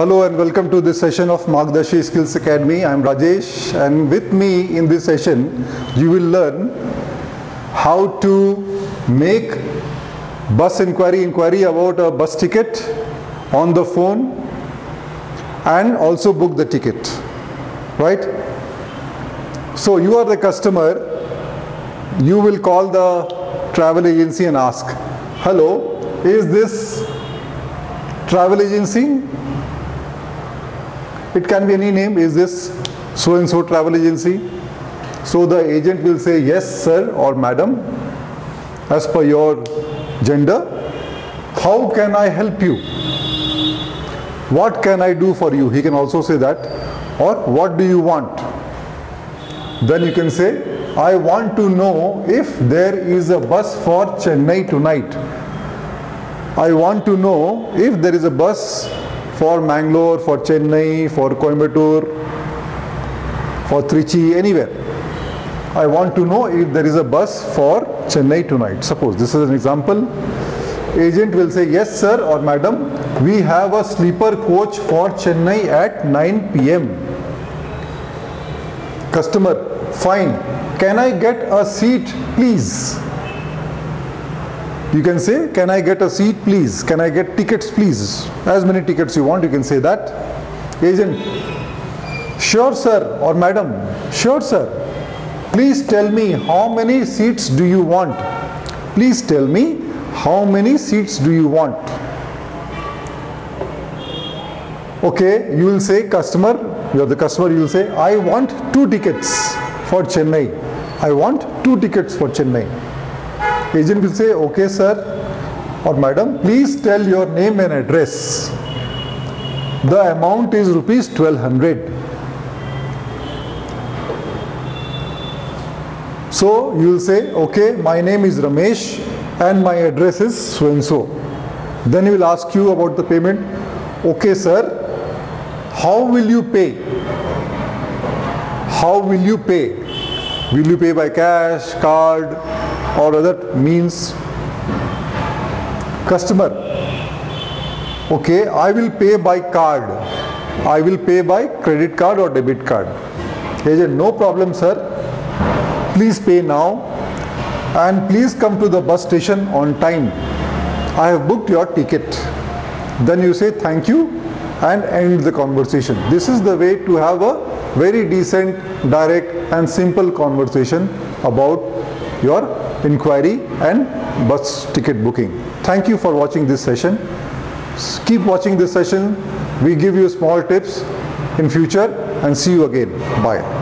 Hello and welcome to this session of Margdarshi Skills Academy. I am Rajesh and with me in this session you will learn how to make bus inquiry inquiry about a bus ticket on the phone and also book the ticket. Right? So you are the customer, you will call the travel agency and ask, hello, is this travel agency? It can be any name. Is this so and so travel agency? So the agent will say yes sir or madam as per your gender. How can I help you? What can I do for you? He can also say that. Or what do you want? Then you can say I want to know if there is a bus for Chennai tonight. I want to know if there is a bus for Mangalore, for Chennai, for Coimbatore, for Trichy, anywhere. I want to know if there is a bus for Chennai tonight. Suppose this is an example. Agent will say, yes sir or madam, we have a sleeper coach for Chennai at 9 pm. Customer, fine. Can I get a seat please? You can say, can I get a seat please? Can I get tickets please? As many tickets you want, you can say that. Agent, sure sir or madam, sure sir. Please tell me how many seats do you want? Please tell me how many seats do you want? Okay, you will say customer, you are the customer, you will say, I want two tickets for Chennai. I want two tickets for Chennai. Agent will say, okay sir or madam, please tell your name and address. The amount is rupees 1200. So you will say, okay, my name is Ramesh and my address is so and so. Then he will ask you about the payment. Okay sir, how will you pay? How will you pay? Will you pay by cash, card, or other means? Customer, okay, I will pay by card. I will pay by credit card or debit card. Agent, no problem, sir. Please pay now and please come to the bus station on time. I have booked your ticket. Then you say thank you and end the conversation. This is the way to have a very decent, direct and simple conversation about your inquiry and bus ticket booking. Thank you for watching this session. Keep watching this session. We give you small tips in future and see you again. Bye.